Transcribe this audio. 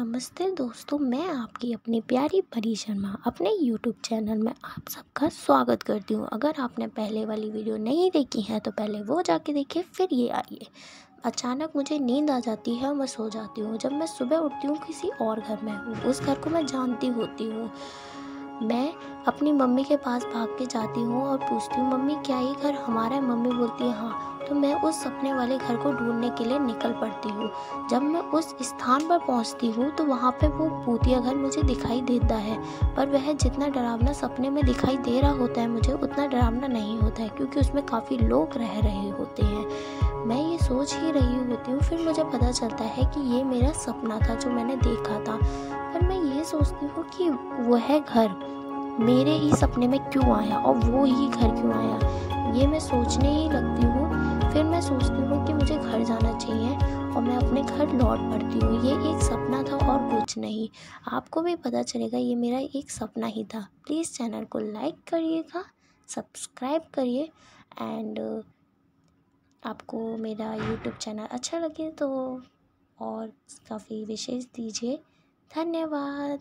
नमस्ते दोस्तों, मैं आपकी अपनी प्यारी परी शर्मा, अपने यूट्यूब चैनल में आप सबका स्वागत करती हूँ। अगर आपने पहले वाली वीडियो नहीं देखी है तो पहले वो जाके देखिए, फिर ये आइए। अचानक मुझे नींद आ जाती है और मैं सो जाती हूँ। जब मैं सुबह उठती हूँ, किसी और घर में हूँ। उस घर को मैं जानती होती हूँ। मैं अपनी मम्मी के पास भाग के जाती हूँ और पूछती हूँ, मम्मी, क्या ये घर हमारा है? मम्मी बोलती है हाँ। तो मैं उस सपने वाले घर को ढूँढने के लिए निकल पड़ती हूँ। जब मैं उस स्थान पर पहुँचती हूँ तो वहाँ पे वो भूतिया घर मुझे दिखाई देता है। पर वह जितना डरावना सपने में दिखाई दे रहा होता है, मुझे उतना डरावना नहीं होता है, क्योंकि उसमें काफ़ी लोग रह रहे होते हैं। मैं ये सोच ही रही होती हूँ, फिर मुझे पता चलता है कि ये मेरा सपना था जो मैंने देखा था। पर मैं ये सोचती हूँ कि वह घर मेरे ही सपने में क्यों आया और वो ही घर क्यों आया? ये मैं सोचने ही लगती अपने घर लौट पड़ती हूँ। ये एक सपना था और कुछ नहीं। आपको भी पता चलेगा, ये मेरा एक सपना ही था। प्लीज़ चैनल को लाइक करिएगा, सब्सक्राइब करिए एंड आपको मेरा यूट्यूब चैनल अच्छा लगे तो और काफ़ी विशेष दीजिए। धन्यवाद।